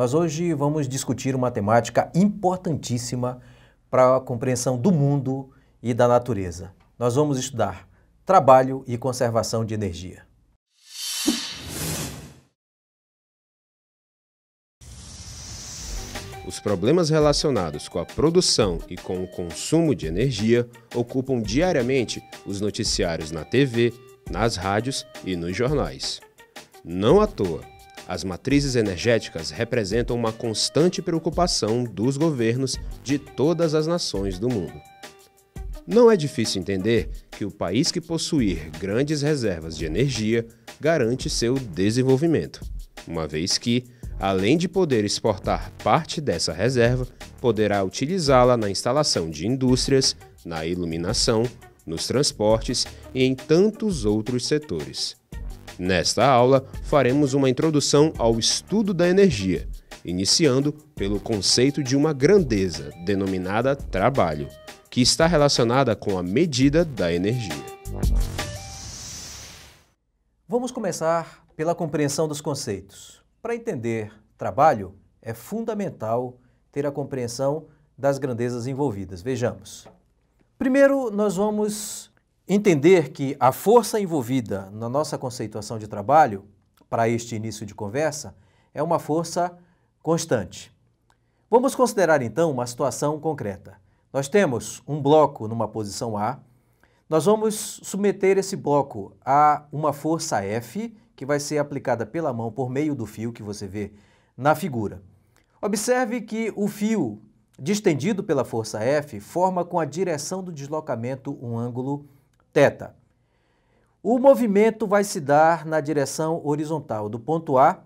Nós hoje vamos discutir uma temática importantíssima para a compreensão do mundo e da natureza. Nós vamos estudar trabalho e conservação de energia. Os problemas relacionados com a produção e com o consumo de energia ocupam diariamente os noticiários na TV, nas rádios e nos jornais. Não à toa, as matrizes energéticas representam uma constante preocupação dos governos de todas as nações do mundo. Não é difícil entender que o país que possuir grandes reservas de energia garante seu desenvolvimento, uma vez que, além de poder exportar parte dessa reserva, poderá utilizá-la na instalação de indústrias, na iluminação, nos transportes e em tantos outros setores. Nesta aula, faremos uma introdução ao estudo da energia, iniciando pelo conceito de uma grandeza, denominada trabalho, que está relacionada com a medida da energia. Vamos começar pela compreensão dos conceitos. Para entender trabalho, é fundamental ter a compreensão das grandezas envolvidas. Vejamos. Primeiro, nós vamos entender que a força envolvida na nossa conceituação de trabalho, para este início de conversa, é uma força constante. Vamos considerar então uma situação concreta. Nós temos um bloco numa posição A, nós vamos submeter esse bloco a uma força F, que vai ser aplicada pela mão por meio do fio que você vê na figura. Observe que o fio distendido pela força F, forma com a direção do deslocamento um ângulo θ. O movimento vai se dar na direção horizontal, do ponto A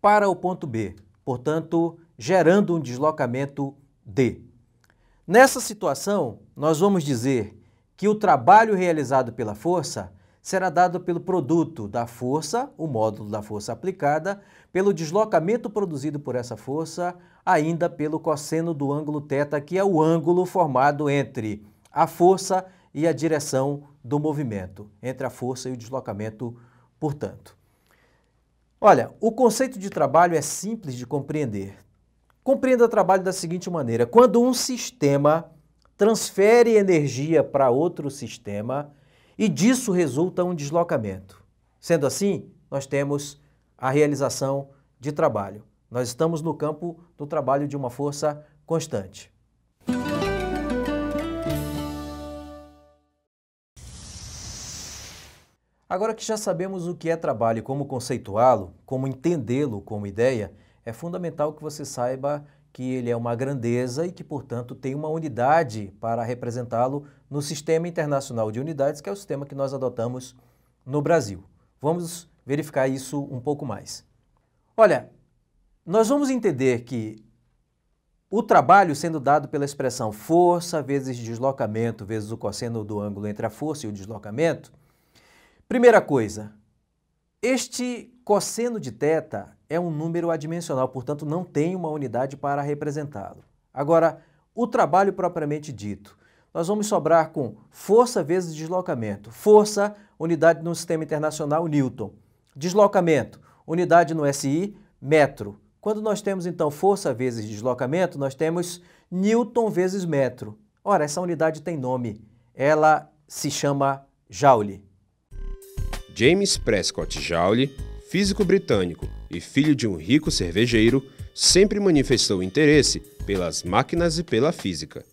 para o ponto B, portanto, gerando um deslocamento D. Nessa situação, nós vamos dizer que o trabalho realizado pela força será dado pelo produto da força, o módulo da força aplicada, pelo deslocamento produzido por essa força, ainda pelo cosseno do ângulo θ, que é o ângulo formado entre a força e a direção do movimento, entre a força e o deslocamento, portanto. Olha, o conceito de trabalho é simples de compreender. Compreenda o trabalho da seguinte maneira: quando um sistema transfere energia para outro sistema, e disso resulta um deslocamento. Sendo assim, nós temos a realização de trabalho. Nós estamos no campo do trabalho de uma força constante. Agora que já sabemos o que é trabalho e como conceituá-lo, como entendê-lo como ideia, é fundamental que você saiba que ele é uma grandeza e que, portanto, tem uma unidade para representá-lo no Sistema Internacional de Unidades, que é o sistema que nós adotamos no Brasil. Vamos verificar isso um pouco mais. Olha, nós vamos entender que o trabalho sendo dado pela expressão força vezes deslocamento vezes o cosseno do ângulo entre a força e o deslocamento, primeira coisa, este cosseno de θ é um número adimensional, portanto não tem uma unidade para representá-lo. Agora, o trabalho propriamente dito, nós vamos sobrar com força vezes deslocamento. Força, unidade no sistema internacional, Newton. Deslocamento, unidade no SI, metro. Quando nós temos então força vezes deslocamento, nós temos Newton vezes metro. Ora, essa unidade tem nome. Ela se chama Joule. James Prescott Joule físico britânico e filho de um rico cervejeiro, sempre manifestou interesse pelas máquinas e pela física.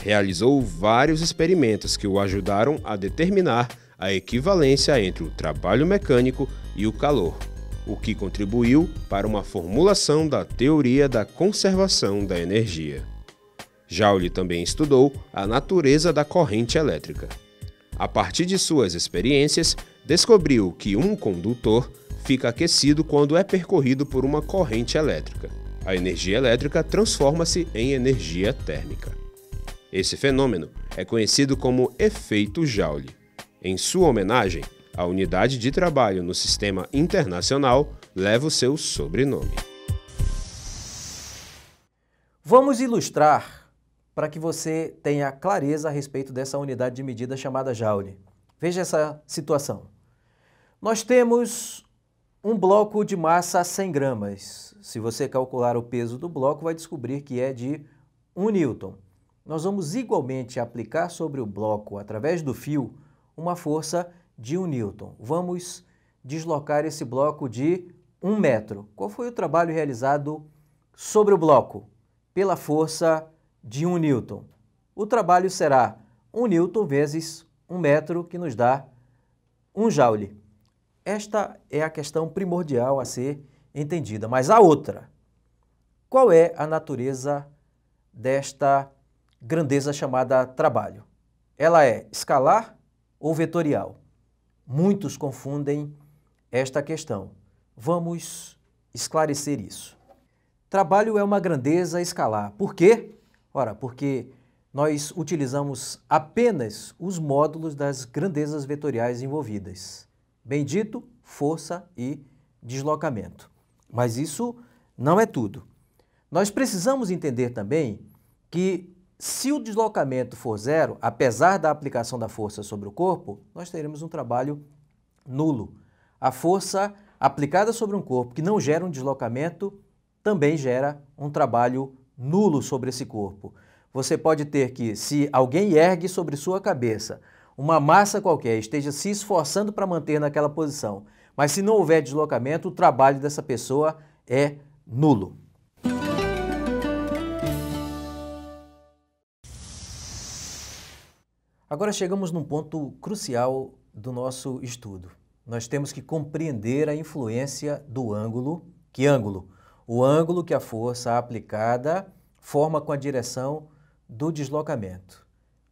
Realizou vários experimentos que o ajudaram a determinar a equivalência entre o trabalho mecânico e o calor, o que contribuiu para uma formulação da teoria da conservação da energia. Joule também estudou a natureza da corrente elétrica. A partir de suas experiências, descobriu que um condutor fica aquecido quando é percorrido por uma corrente elétrica. A energia elétrica transforma-se em energia térmica. Esse fenômeno é conhecido como efeito Joule. Em sua homenagem, a unidade de trabalho no sistema internacional leva o seu sobrenome. Vamos ilustrar para que você tenha clareza a respeito dessa unidade de medida chamada Joule. Veja essa situação. Nós temos Um bloco de massa 100 gramas. Se você calcular o peso do bloco, vai descobrir que é de 1 newton. Nós vamos igualmente aplicar sobre o bloco, através do fio, uma força de 1 newton. Vamos deslocar esse bloco de 1 metro. Qual foi o trabalho realizado sobre o bloco? Pela força de 1 newton. O trabalho será 1 newton vezes 1 metro, que nos dá 1 joule. Esta é a questão primordial a ser entendida. Mas a outra, qual é a natureza desta grandeza chamada trabalho? Ela é escalar ou vetorial? Muitos confundem esta questão. Vamos esclarecer isso. Trabalho é uma grandeza escalar. Por quê? Ora, porque nós utilizamos apenas os módulos das grandezas vetoriais envolvidas. Bendito, força e deslocamento. Mas isso não é tudo. Nós precisamos entender também que se o deslocamento for zero, apesar da aplicação da força sobre o corpo, nós teremos um trabalho nulo. A força aplicada sobre um corpo que não gera um deslocamento também gera um trabalho nulo sobre esse corpo. Você pode ter que, se alguém ergue sobre sua cabeça uma massa qualquer esteja se esforçando para manter naquela posição, mas se não houver deslocamento, o trabalho dessa pessoa é nulo. Agora chegamos num ponto crucial do nosso estudo. Nós temos que compreender a influência do ângulo. Que ângulo? O ângulo que a força aplicada forma com a direção do deslocamento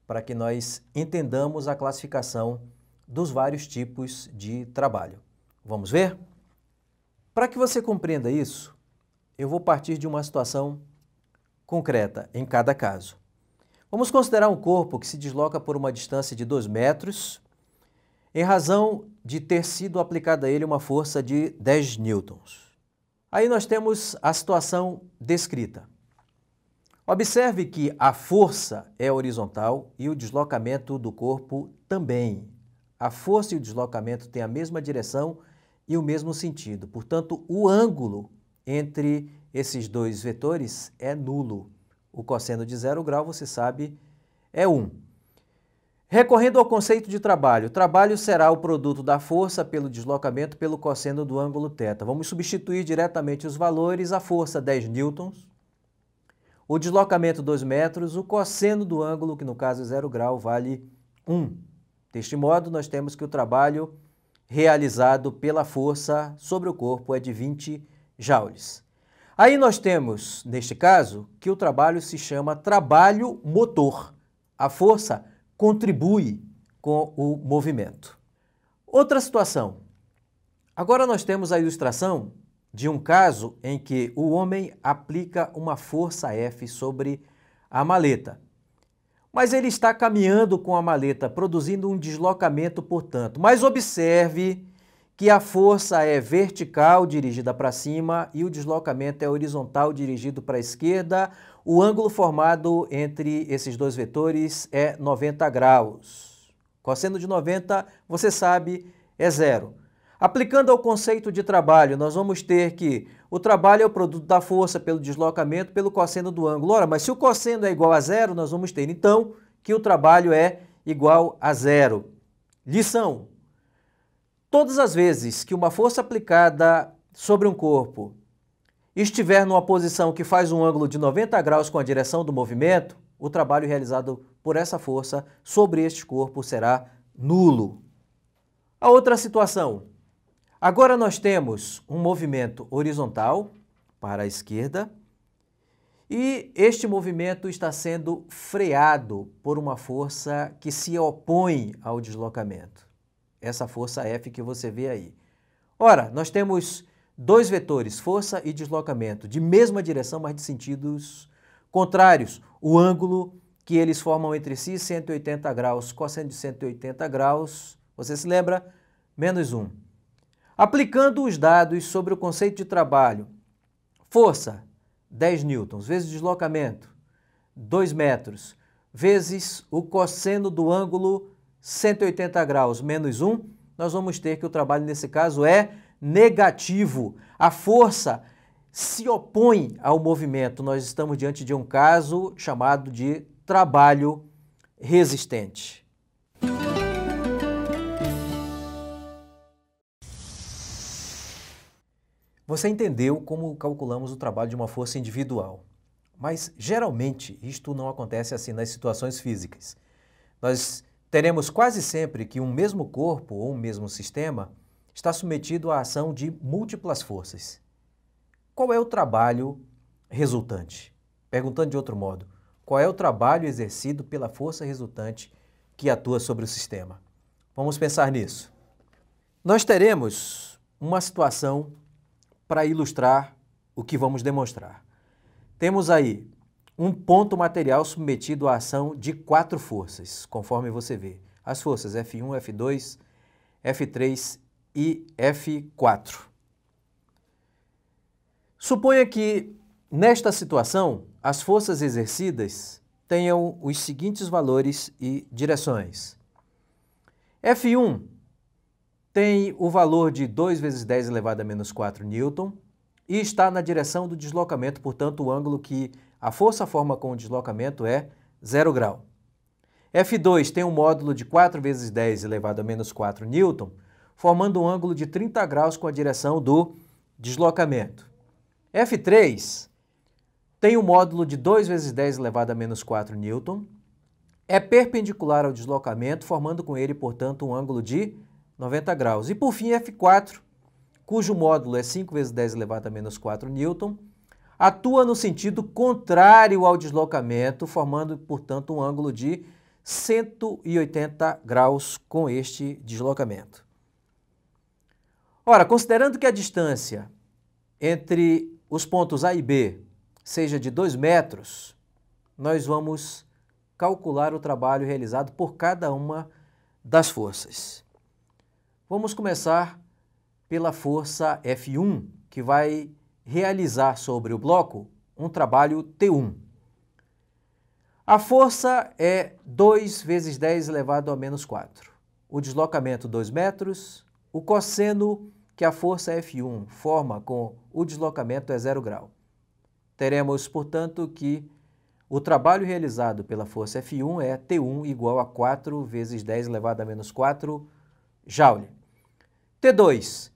para que nós entendamos a classificação dos vários tipos de trabalho. Vamos ver? Para que você compreenda isso, eu vou partir de uma situação concreta em cada caso. Vamos considerar um corpo que se desloca por uma distância de 2 metros, em razão de ter sido aplicada a ele uma força de 10 newtons. Aí nós temos a situação descrita. Observe que a força é horizontal e o deslocamento do corpo também. A força e o deslocamento têm a mesma direção e o mesmo sentido. Portanto, o ângulo entre esses dois vetores é nulo. O cosseno de zero grau, você sabe, é 1. Recorrendo ao conceito de trabalho, trabalho será o produto da força pelo deslocamento pelo cosseno do ângulo θ. Vamos substituir diretamente os valores, a força 10 newtons, o deslocamento 2 metros, o cosseno do ângulo, que no caso é zero grau, vale 1. Deste modo, nós temos que o trabalho realizado pela força sobre o corpo é de 20 joules. Aí nós temos, neste caso, que o trabalho se chama trabalho motor. A força contribui com o movimento. Outra situação. Agora nós temos a ilustração de um caso em que o homem aplica uma força F sobre a maleta. Mas ele está caminhando com a maleta, produzindo um deslocamento, portanto. Mas observe que a força é vertical, dirigida para cima, e o deslocamento é horizontal, dirigido para a esquerda. O ângulo formado entre esses dois vetores é 90 graus. Cosseno de 90, você sabe, é zero. Aplicando ao conceito de trabalho, nós vamos ter que o trabalho é o produto da força pelo deslocamento pelo cosseno do ângulo. Ora, mas se o cosseno é igual a zero, nós vamos ter então que o trabalho é igual a zero. Lição: Todas as vezes que uma força aplicada sobre um corpo estiver numa posição que faz um ângulo de 90 graus com a direção do movimento, o trabalho realizado por essa força sobre este corpo será nulo. A outra situação, Agora nós temos um movimento horizontal para a esquerda e este movimento está sendo freado por uma força que se opõe ao deslocamento. Essa força F que você vê aí. Ora, nós temos dois vetores, força e deslocamento, de mesma direção, mas de sentidos contrários. O ângulo que eles formam entre si, 180 graus, cosseno de 180 graus, você se lembra? Menos 1. Aplicando os dados sobre o conceito de trabalho, força, 10 newtons, vezes deslocamento, 2 metros, vezes o cosseno do ângulo 180 graus menos 1, nós vamos ter que o trabalho nesse caso é negativo. A força se opõe ao movimento. Nós estamos diante de um caso chamado de trabalho resistente. Você entendeu como calculamos o trabalho de uma força individual. Mas geralmente isto não acontece assim nas situações físicas. Nós teremos quase sempre que um mesmo corpo ou um mesmo sistema está submetido à ação de múltiplas forças. Qual é o trabalho resultante? Perguntando de outro modo, qual é o trabalho exercido pela força resultante que atua sobre o sistema? Vamos pensar nisso. Nós teremos uma situação para ilustrar o que vamos demonstrar. Temos aí um ponto material submetido à ação de quatro forças, conforme você vê. As forças F1, F2, F3 e F4. Suponha que, nesta situação, as forças exercidas tenham os seguintes valores e direções. F1 tem o valor de 2 vezes 10 elevado a menos 4 newton, e está na direção do deslocamento, portanto, o ângulo que a força forma com o deslocamento é 0 grau. F2 tem um módulo de 4 vezes 10 elevado a menos 4 newton, formando um ângulo de 30 graus com a direção do deslocamento. F3 tem um módulo de 2 vezes 10 elevado a menos 4 newton, é perpendicular ao deslocamento, formando com ele, portanto, um ângulo de 90 graus. E por fim, F4 cujo módulo é 5 vezes 10 elevado a menos 4 newton, atua no sentido contrário ao deslocamento, formando, portanto, um ângulo de 180 graus com este deslocamento. Ora, considerando que a distância entre os pontos A e B seja de 2 metros, nós vamos calcular o trabalho realizado por cada uma das forças. Vamos começar pela força F1, que vai realizar sobre o bloco um trabalho T1. A força é 2 vezes 10 elevado a menos 4. O deslocamento 2 metros, o cosseno que a força F1 forma com o deslocamento é 0 grau. Teremos, portanto, que o trabalho realizado pela força F1 é T1 igual a 4 vezes 10 elevado a menos 4 joule. T2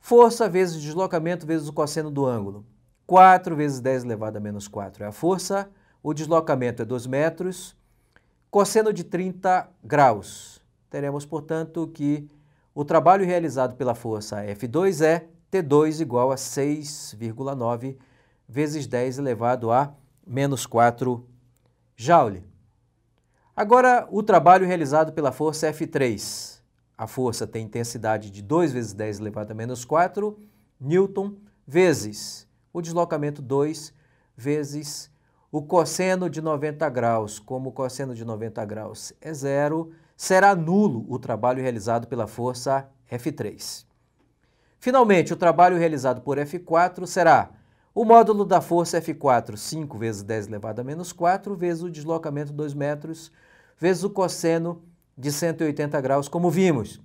Força vezes deslocamento vezes o cosseno do ângulo. 4 vezes 10 elevado a menos 4 é a força, o deslocamento é 2 metros, cosseno de 30 graus. Teremos, portanto, que o trabalho realizado pela força F2 é T2 igual a 6,9 vezes 10 elevado a menos 4 joule. Agora, o trabalho realizado pela força F3 a força tem intensidade de 2 vezes 10 elevado a menos 4 newton vezes o deslocamento 2 vezes o cosseno de 90 graus. Como o cosseno de 90 graus é zero, será nulo o trabalho realizado pela força F3. Finalmente, o trabalho realizado por F4 será o módulo da força F4, 5 vezes 10 elevado a menos 4, vezes o deslocamento 2 metros, vezes o cosseno de 180 graus, como vimos.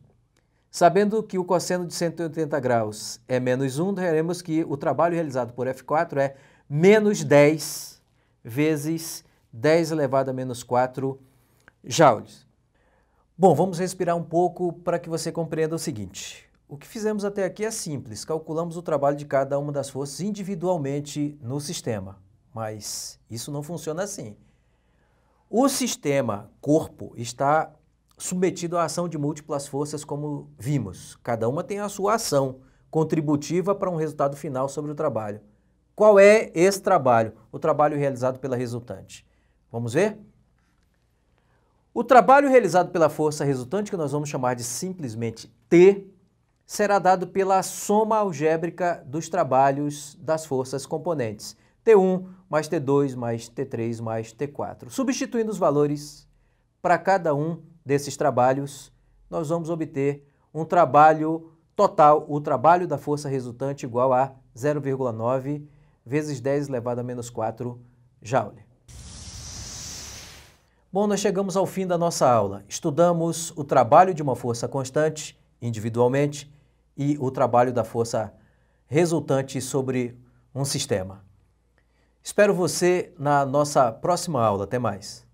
Sabendo que o cosseno de 180 graus é menos 1, veremos que o trabalho realizado por F4 é menos 10 vezes 10 elevado a menos 4 joules. Bom, vamos respirar um pouco para que você compreenda o seguinte. O que fizemos até aqui é simples, calculamos o trabalho de cada uma das forças individualmente no sistema. Mas isso não funciona assim. O sistema corpo está submetido à ação de múltiplas forças, como vimos. Cada uma tem a sua ação contributiva para um resultado final sobre o trabalho. Qual é esse trabalho? O trabalho realizado pela resultante. Vamos ver? O trabalho realizado pela força resultante, que nós vamos chamar de simplesmente T, será dado pela soma algébrica dos trabalhos das forças componentes. T1 mais T2 mais T3 mais T4. Substituindo os valores para cada um desses trabalhos, nós vamos obter um trabalho total, o trabalho da força resultante igual a 0,9 vezes 10 elevado a menos 4 joule. Bom, nós chegamos ao fim da nossa aula. Estudamos o trabalho de uma força constante, individualmente, e o trabalho da força resultante sobre um sistema. Espero você na nossa próxima aula. Até mais.